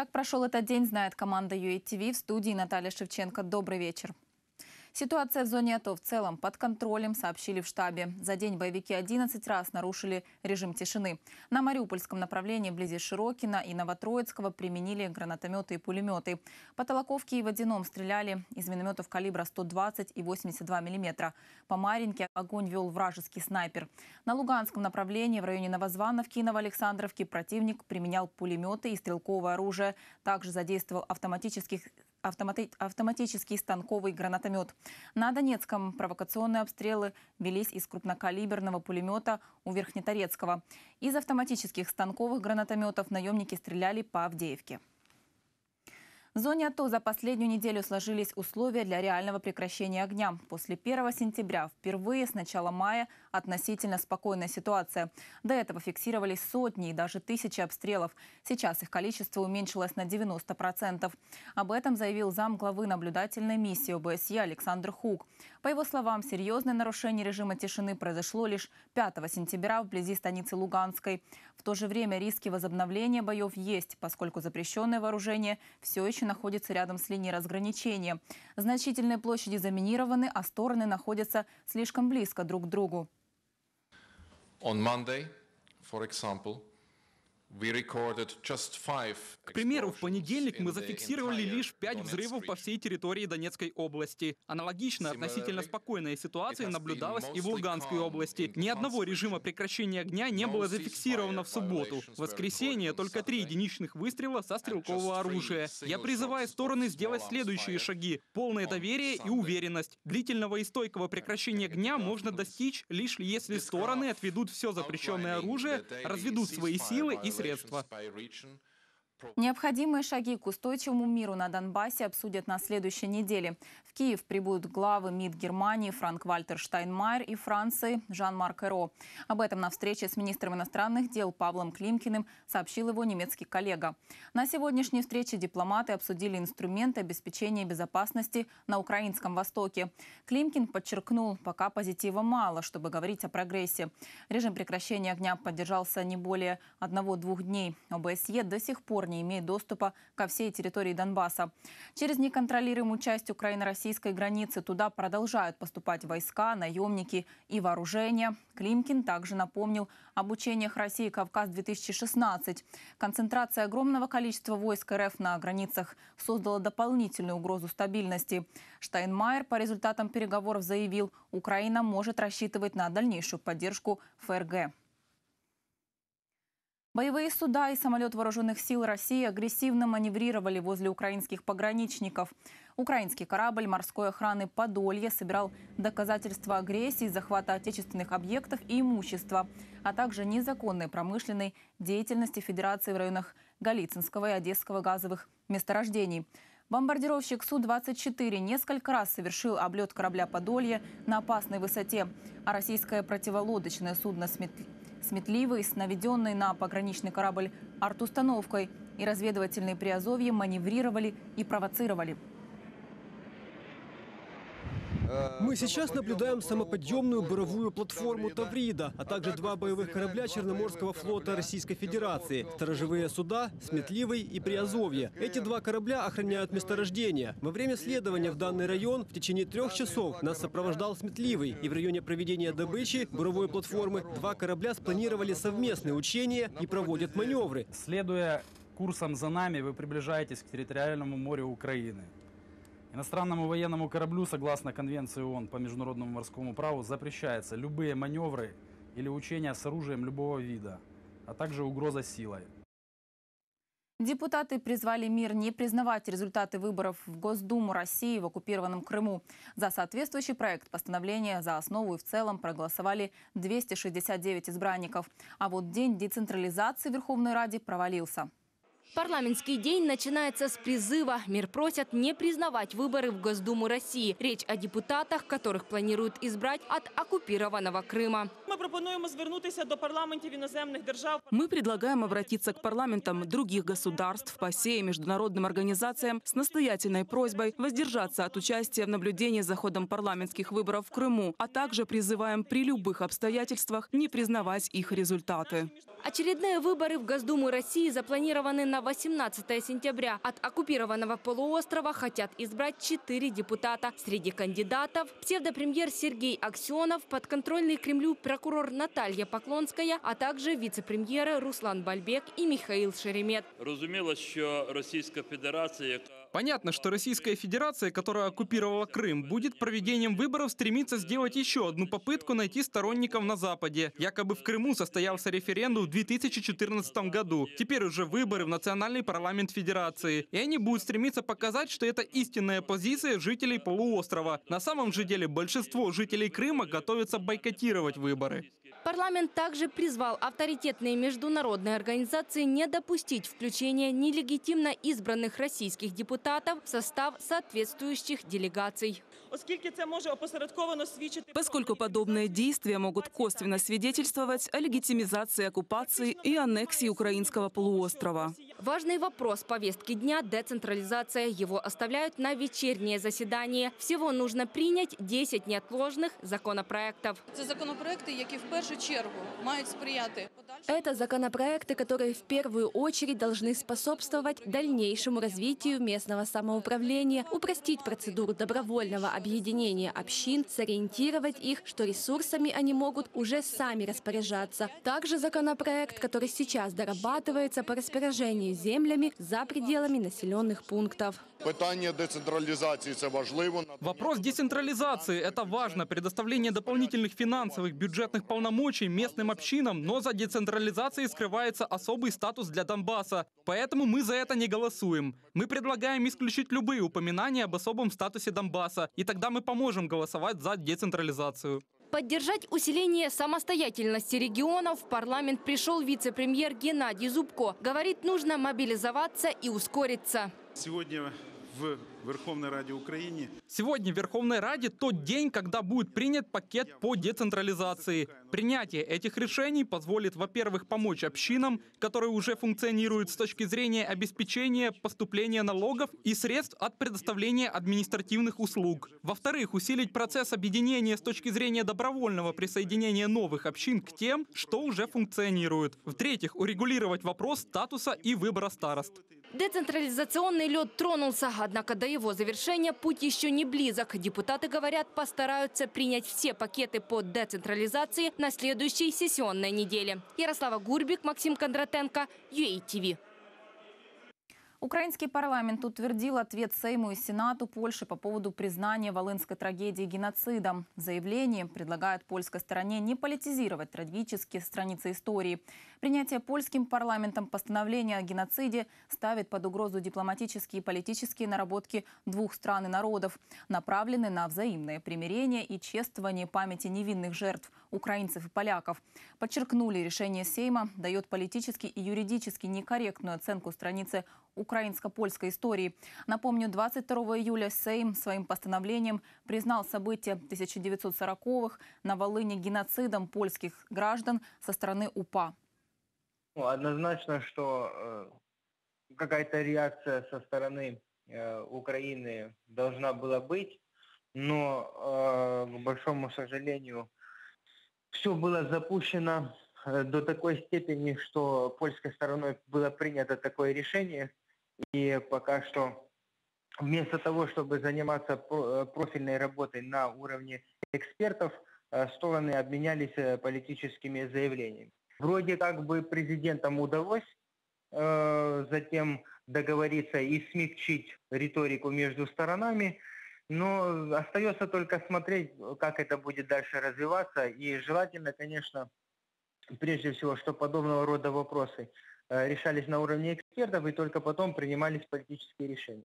Как прошел этот день, знает команда ЮЭТВ в студии Наталья Шевченко. Добрый вечер. Ситуация в зоне АТО в целом под контролем, сообщили в штабе. За день боевики 11 раз нарушили режим тишины. На Мариупольском направлении вблизи Широкина и Новотроицкого применили гранатометы и пулеметы. По Толоковке и Водяном стреляли из минометов калибра 120 и 82 мм. По Маринке огонь вел вражеский снайпер. На Луганском направлении в районе Новозвановки и Новоалександровки противник применял пулеметы и стрелковое оружие. Также задействовал автоматических автомати автоматический станковый гранатомет. На Донецком провокационные обстрелы велись из крупнокалиберного пулемета у Верхнеторецкого. Из автоматических станковых гранатометов наемники стреляли по Авдеевке. В зоне АТО за последнюю неделю сложились условия для реального прекращения огня. После 1 сентября впервые с начала мая относительно спокойная ситуация. До этого фиксировались сотни и даже тысячи обстрелов. Сейчас их количество уменьшилось на 90%. Об этом заявил зам главы наблюдательной миссии ОБСЕ Александр Хук. По его словам, серьезное нарушение режима тишины произошло лишь 5 сентября вблизи станицы Луганской. В то же время риски возобновления боев есть, поскольку запрещенное вооружение все еще находится рядом с линией разграничения. Значительные площади заминированы, а стороны находятся слишком близко друг к другу. On Monday, for example, к примеру, в понедельник мы зафиксировали лишь пять взрывов по всей территории Донецкой области. Аналогично относительно спокойная ситуация наблюдалась и в Луганской области. Ни одного режима прекращения огня не было зафиксировано в субботу. В воскресенье только три единичных выстрела со стрелкового оружия. Я призываю стороны сделать следующие шаги. Полное доверие и уверенность. Длительного и стойкого прекращения огня можно достичь лишь если стороны отведут все запрещенное оружие, разведут свои силы и средства. Необходимые шаги к устойчивому миру на Донбассе обсудят на следующей неделе. В Киев прибудут главы МИД Германии Франк-Вальтер Штайнмайер и Франции Жан-Марк Эро. Об этом на встрече с министром иностранных дел Павлом Климкиным сообщил его немецкий коллега. На сегодняшней встрече дипломаты обсудили инструменты обеспечения безопасности на Украинском Востоке. Климкин подчеркнул, пока позитива мало, чтобы говорить о прогрессе. Режим прекращения огня поддержался не более одного-двух дней. ОБСЕ до сих пор не имеет доступа ко всей территории Донбасса. Через неконтролируемую часть украино-российской границы туда продолжают поступать войска, наемники и вооружения. Климкин также напомнил об учениях России «Кавказ-2016». Концентрация огромного количества войск РФ на границах создала дополнительную угрозу стабильности. Штайнмайер по результатам переговоров заявил, Украина может рассчитывать на дальнейшую поддержку ФРГ. Боевые суда и самолет вооруженных сил России агрессивно маневрировали возле украинских пограничников. Украинский корабль морской охраны «Подолье» собирал доказательства агрессии, захвата отечественных объектов и имущества, а также незаконной промышленной деятельности Федерации в районах Голицынского и Одесского газовых месторождений. Бомбардировщик Су-24 несколько раз совершил облет корабля «Подолье» на опасной высоте, а российское противолодочное судно «Сметли» сметливый, с наведенной на пограничный корабль арт-установкой и разведывательные приазовья маневрировали и провоцировали. Мы сейчас наблюдаем самоподъемную буровую платформу «Таврида», а также два боевых корабля Черноморского флота Российской Федерации, сторожевые суда «Сметливый» и «Приазовье». Эти два корабля охраняют месторождение. Во время следования в данный район в течение трех часов нас сопровождал «Сметливый», и в районе проведения добычи буровой платформы два корабля спланировали совместные учения и проводят маневры. Следуя курсом за нами, вы приближаетесь к территориальному морю Украины. Иностранному военному кораблю, согласно Конвенции ООН по международному морскому праву, запрещаются любые маневры или учения с оружием любого вида, а также угроза силой. Депутаты призвали мир не признавать результаты выборов в Госдуму России в оккупированном Крыму. За соответствующий проект постановления за основу и в целом проголосовали 269 избранников. А вот день децентрализации в Верховной Раде провалился. Парламентский день начинается с призыва. Мир просят не признавать выборы в Госдуму России. Речь о депутатах, которых планируют избрать от оккупированного Крыма. Мы пропонуем звернутися до парламентов иноземных держав. Мы предлагаем обратиться к парламентам других государств, ПАСЕ и международным организациям с настоятельной просьбой воздержаться от участия в наблюдении за ходом парламентских выборов в Крыму, а также призываем при любых обстоятельствах не признавать их результаты. Очередные выборы в Госдуму России запланированы на на 18 сентября. От оккупированного полуострова хотят избрать четыре депутата. Среди кандидатов псевдопремьер Сергей Аксенов, подконтрольный Кремлю прокурор Наталья Поклонская, а также вице-премьеры Руслан Бальбек и Михаил Шеремет. Розуміло, що Російська Федерація, яка Понятно, что Российская Федерация, которая оккупировала Крым, будет проведением выборов стремиться сделать еще одну попытку найти сторонников на Западе. Якобы в Крыму состоялся референдум в 2014 году. Теперь уже выборы в Национальный парламент Федерации. И они будут стремиться показать, что это истинная позиция жителей полуострова. На самом же деле большинство жителей Крыма готовятся бойкотировать выборы. Парламент также призвал авторитетные международные организации не допустить включения нелегитимно избранных российских депутатов в состав соответствующих делегаций. Оскільки це може опосередковано свідчити про Поскольку подобные действия могут косвенно свидетельствовать о легитимизации оккупации и аннексии украинского полуострова. Важный вопрос повестки дня – децентрализация. Его оставляют на вечернее заседание. Всего нужно принять 10 неотложных законопроектов. Це законопроекти, які в першу чергу мають сприяти Это законопроекты, которые в первую очередь должны способствовать дальнейшему развитию местного самоуправления, упростить процедуру добровольного объединения общин, сориентировать их, что ресурсами они могут уже сами распоряжаться. Также законопроект, который сейчас дорабатывается по распоряжению землями за пределами населенных пунктов. Питання децентралізації це важливо. Вопрос децентрализации – это важно. Предоставление дополнительных финансовых, бюджетных полномочий местным общинам, но за децентрализацией скрывается особый статус для Донбасса. Поэтому мы за это не голосуем. Мы предлагаем исключить любые упоминания об особом статусе Донбасса, и тогда мы поможем голосовать за децентрализацию. Поддержать усиление самостоятельности регионов в парламент пришел вице-премьер Геннадий Зубко. Говорит, нужно мобилизоваться и ускориться. Сегодня в Верховной Раде Украины Сегодня в Верховной Раде тот день, когда будет принят пакет по децентрализации. Принятие этих решений позволит, во-первых, помочь общинам, которые уже функционируют с точки зрения обеспечения поступления налогов и средств от предоставления административных услуг. Во-вторых, усилить процесс объединения с точки зрения добровольного присоединения новых общин к тем, что уже функционируют. В-третьих, урегулировать вопрос статуса и выбора старост. Децентрализационный лед тронулся, однако до его завершения путь еще не близок. Депутаты, говорят, постараются принять все пакеты по децентрализации на следующей сессионной неделе. Ярослава Гурбик, Максим Кондратенко, UATV. Украинский парламент утвердил ответ Сейму и Сенату Польши по поводу признания волынской трагедии геноцидом. В заявлении предлагают польской стороне не политизировать трагические страницы истории. Принятие польским парламентом постановления о геноциде ставит под угрозу дипломатические и политические наработки двух стран и народов, направленные на взаимное примирение и чествование памяти невинных жертв украинцев и поляков. Подчеркнули, решение Сейма дает политически и юридически некорректную оценку страницы украинско-польской истории. Напомню, 22 июля Сейм своим постановлением признал события 1940-х на Волыне геноцидом польских граждан со стороны УПА. Ну, однозначно, что э, какая-то реакция со стороны э, Украины должна была быть, но, э, к большому сожалению, все было запущено до такой степени, что польской стороной было принято такое решение, и пока что вместо того, чтобы заниматься э, профильной работой на уровне экспертов, э, стороны обменялись э, политическими заявлениями. Вроде как бы президентам удалось э, затем договориться и смягчить риторику между сторонами, но остается только смотреть, как это будет дальше развиваться. И желательно, конечно, прежде всего, что подобного рода вопросы решались на уровне экспертов и только потом принимались политические решения.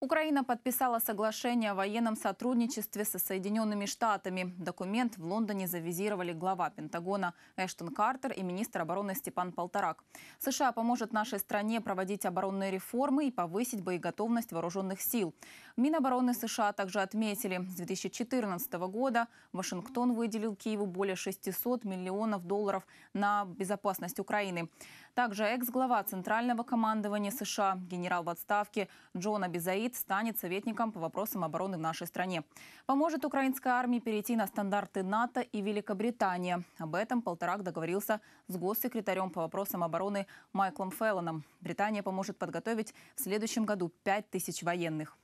Украина подписала соглашение о военном сотрудничестве со Соединенными Штатами. Документ в Лондоне завизировали глава Пентагона Эштон Картер и министр обороны Степан Полторак. США поможет нашей стране проводить оборонные реформы и повысить боеготовность вооруженных сил. Минобороны США также отметили, с 2014 года Вашингтон выделил Киеву более 600 миллионов долларов на безопасность Украины. Также экс-глава Центрального командования США, генерал в отставке Джон Абизаид станет советником по вопросам обороны в нашей стране. Поможет украинской армии перейти на стандарты НАТО и Великобритания. Об этом Полторак договорился с госсекретарем по вопросам обороны Майклом Феллоном. Британия поможет подготовить в следующем году 5 тысяч военных.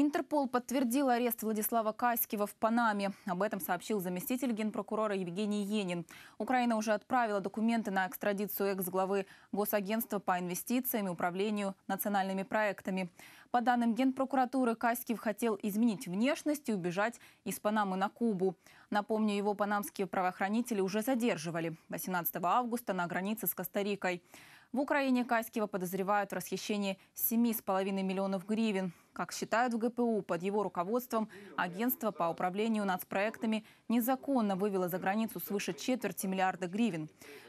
Интерпол подтвердил арест Владислава Каськива в Панаме. Об этом сообщил заместитель генпрокурора Евгений Енин. Украина уже отправила документы на экстрадицию экс-главы Госагентства по инвестициям и управлению национальными проектами. По данным Генпрокуратуры, Каськив хотел изменить внешность и убежать из Панамы на Кубу. Напомню, его панамские правоохранители уже задерживали 18 августа на границе с Коста-Рикой. В Украине Каськива подозревают в расхищении 7,5 миллионов гривен. Как считают в ГПУ, под его руководством агентство по управлению нацпроектами незаконно вывело за границу свыше четверти миллиарда гривен.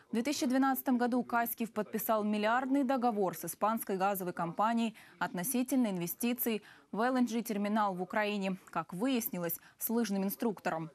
В 2012 году Каськив подписал миллиардный договор с испанской газовой компанией относительно инвестиций в ЛНГ-терминал в Украине, как выяснилось, с лыжным инструктором.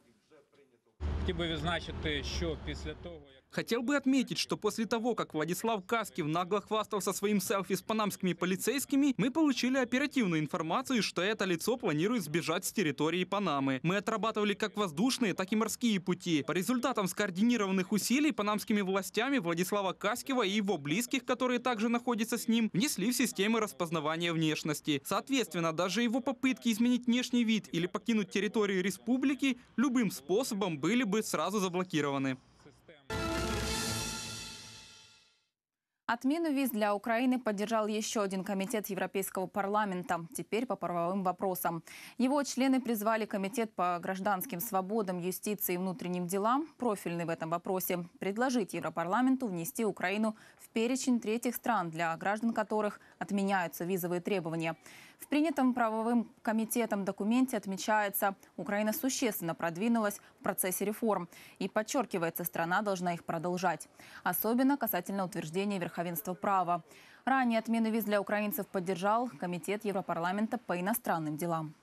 Хотел бы отметить, что после того, как Владислав Каскив нагло хвастался своим селфи с панамскими полицейскими, мы получили оперативную информацию, что это лицо планирует сбежать с территории Панамы. Мы отрабатывали как воздушные, так и морские пути. По результатам скоординированных усилий панамскими властями Владислава Каскива и его близких, которые также находятся с ним, внесли в системы распознавания внешности. Соответственно, даже его попытки изменить внешний вид или покинуть территорию республики любым способом были бы сразу заблокированы. Отмену виз для Украины поддержал еще один комитет Европейского парламента, теперь по правовым вопросам. Его члены призвали Комитет по гражданским свободам, юстиции и внутренним делам, профильный в этом вопросе, предложить Европарламенту внести Украину в перечень третьих стран, для граждан которых отменяются визовые требования. В принятом правовым комитетом документе отмечается, Украина существенно продвинулась в процессе реформ. И подчеркивается, страна должна их продолжать. Особенно касательно утверждения верховенства права. Ранее отмену виз для украинцев поддержал Комитет Европарламента по иностранным делам.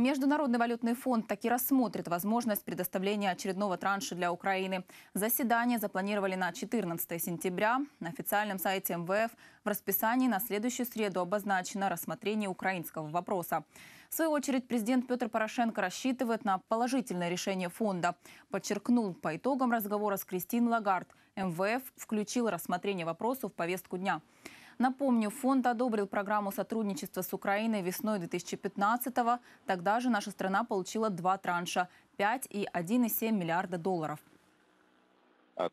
Международный валютный фонд таки рассмотрит возможность предоставления очередного транша для Украины. Заседание запланировали на 14 сентября. На официальном сайте МВФ в расписании на следующую среду обозначено рассмотрение украинского вопроса. В свою очередь президент Петр Порошенко рассчитывает на положительное решение фонда. Подчеркнул, по итогам разговора с Кристин Лагард МВФ включил рассмотрение вопроса в повестку дня. Напомню, фонд одобрил программу сотрудничества с Украиной весной 2015-го. Тогда же наша страна получила два транша – 5 и 1,7 миллиарда долларов.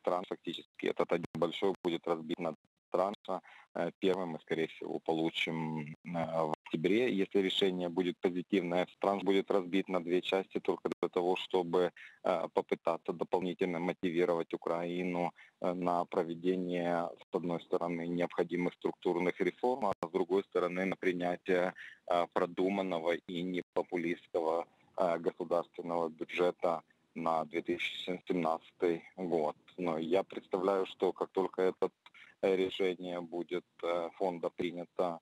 Транш фактически этот один большой будет разбит на транша. Э, Первый мы, скорее всего, получим э, в октябре, если решение будет позитивное. Транш будет разбит на две части только для того, чтобы э, попытаться дополнительно мотивировать Украину на проведение, с одной стороны, необходимых структурных реформ, а с другой стороны, на принятие продуманного и непопулистского государственного бюджета на 2017 год. Но я представляю, что как только это решение будет фонда принято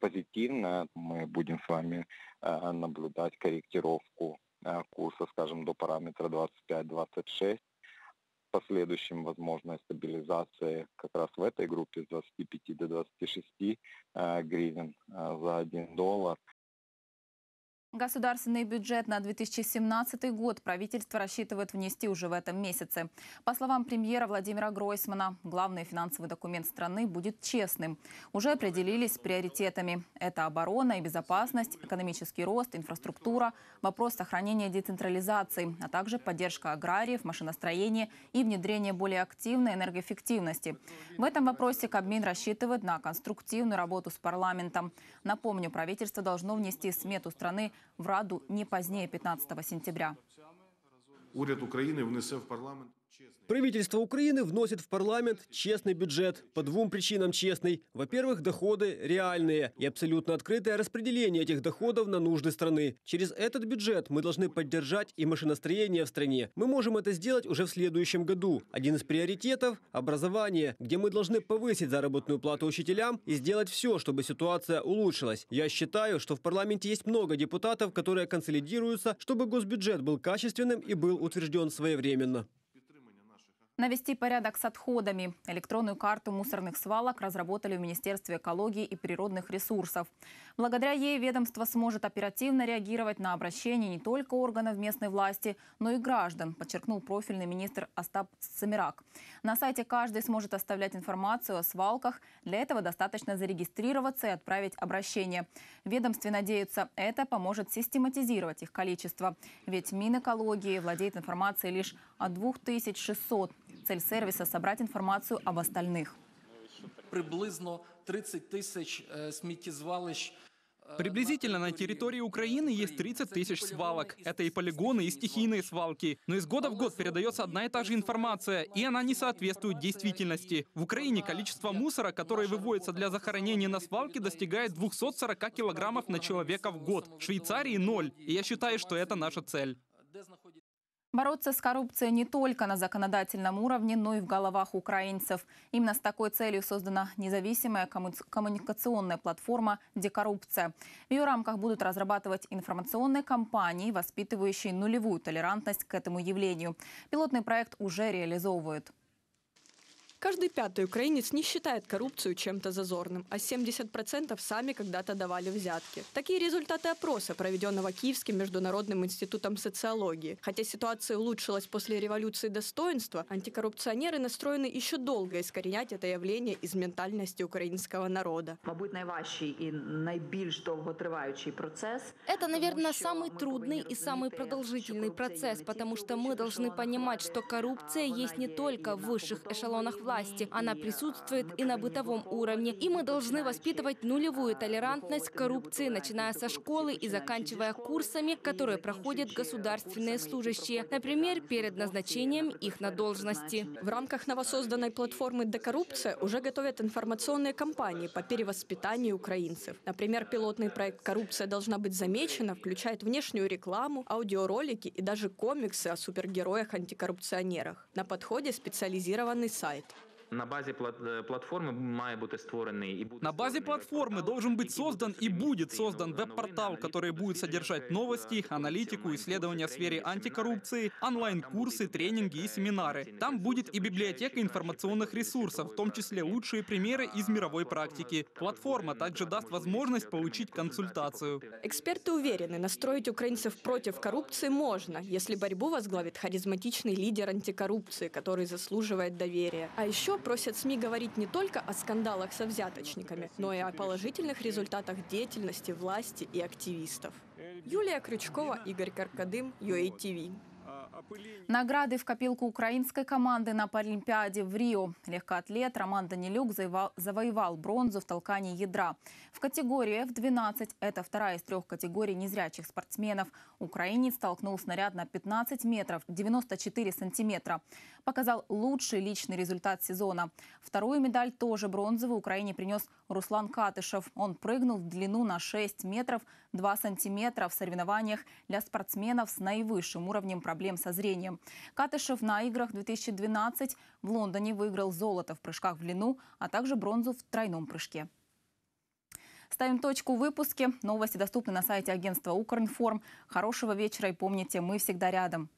позитивное, мы будем с вами наблюдать корректировку курса, скажем, до параметра 25-26. В последующем возможная стабилизация как раз в этой группе с 25 до 26 гривен за 1 доллар. Государственный бюджет на 2017 год правительство рассчитывает внести уже в этом месяце. По словам премьера Владимира Гройсмана, главный финансовый документ страны будет честным. Уже определились с приоритетами. Это оборона и безопасность, экономический рост, инфраструктура, вопрос сохранения децентрализации, а также поддержка аграриев, машиностроения и внедрение более активной энергоэффективности. В этом вопросе Кабмин рассчитывает на конструктивную работу с парламентом. Напомню, правительство должно внести смету страны в Раду не позднее 15 сентября. Уряд України внесе в парламент Правительство Украины вносит в парламент честный бюджет. По двум причинам честный. Во-первых, доходы реальные и абсолютно открытое распределение этих доходов на нужды страны. Через этот бюджет мы должны поддержать и машиностроение в стране. Мы можем это сделать уже в следующем году. Один из приоритетов – образование, где мы должны повысить заработную плату учителям и сделать все, чтобы ситуация улучшилась. Я считаю, что в парламенте есть много депутатов, которые консолидируются, чтобы госбюджет был качественным и был утвержден своевременно. Навести порядок с отходами. Электронную карту мусорных свалок разработали в Министерстве экологии и природных ресурсов. Благодаря ей ведомство сможет оперативно реагировать на обращения не только органов местной власти, но и граждан, подчеркнул профильный министр Остап Самирак. На сайте каждый сможет оставлять информацию о свалках. Для этого достаточно зарегистрироваться и отправить обращение. Ведомстве надеются, это поможет систематизировать их количество. Ведь Минэкологии владеет информацией лишь о 2600 Цель сервиса – собрать информацию об остальных. Приблизно 30 тысяч э, сміттєзвалищ Приблизительно на территории Украины есть 30 тысяч свалок. Это и полигоны, и стихийные свалки. Но из года в год передается одна и та же информация, и она не соответствует действительности. В Украине количество мусора, которое выводится для захоронения на свалке, достигает 240 килограммов на человека в год. В Швейцарии – ноль. И я считаю, что это наша цель. Бороться с коррупцией не только на законодательном уровне, но и в головах украинцев. Именно с такой целью создана независимая коммуникационная платформа «Декоррупция». В ее рамках будут разрабатывать информационные кампании, воспитывающие нулевую толерантность к этому явлению. Пилотный проект уже реализовывают. Каждый пятый украинец не считает коррупцию чем-то зазорным, а 70% сами когда-то давали взятки. Такие результаты опроса, проведенного Киевским международным институтом социологии. Хотя ситуация улучшилась после революции достоинства, антикоррупционеры настроены еще долго искоренять это явление из ментальности украинского народа. Мабуть, найважчий и найбільш довготриваючий процесс. Это, наверное, самый трудный и самый продолжительный процесс, потому что мы должны понимать, что коррупция есть не только в высших эшелонах власти. Она присутствует и на бытовом уровне. И мы должны воспитывать нулевую толерантность к коррупции, начиная со школы и заканчивая курсами, которые проходят государственные служащие, например, перед назначением их на должности. В рамках новосозданной платформы «Декоррупция» уже готовят информационные кампании по перевоспитанию украинцев. Например, пилотный проект «Коррупция должна быть замечена» включает внешнюю рекламу, аудиоролики и даже комиксы о супергероях-антикоррупционерах. На подходе специализированный сайт. На базе э, платформы має бути створений и На базе платформы должен быть создан и будет создан веб-портал, который будет содержать новости, аналитику, исследования в сфере антикоррупции, онлайн-курсы, тренинги и семинары. Там будет и библиотека информационных ресурсов, в том числе лучшие примеры из мировой практики. Платформа также даст возможность получить консультацию. Эксперты уверены, настроить украинцев против коррупции можно, если борьбу возглавит харизматичный лидер антикоррупции, который заслуживает доверия. А еще просят СМИ говорить не только о скандалах со взяточниками, но и о положительных результатах деятельности власти и активистов. Юлия Крючкова, Игорь Каркадым, UATV. Награды в копилку украинской команды на Паралимпиаде в Рио. Легкоатлет Роман Данилюк завоевал бронзу в толкании ядра. В категории F12, это вторая из трех категорий незрячих спортсменов, украинец столкнул снаряд на 15 метров 94 сантиметра. Показал лучший личный результат сезона. Вторую медаль, тоже бронзовую, Украине принес Руслан Катышев. Он прыгнул в длину на 6 метров 2 сантиметра в соревнованиях для спортсменов с наивысшим уровнем проблем со зрением. Катышев на играх 2012 в Лондоне выиграл золото в прыжках в длину, а также бронзу в тройном прыжке. Ставим точку в выпуске. Новости доступны на сайте агентства «Укринформ». Хорошего вечера и помните, мы всегда рядом.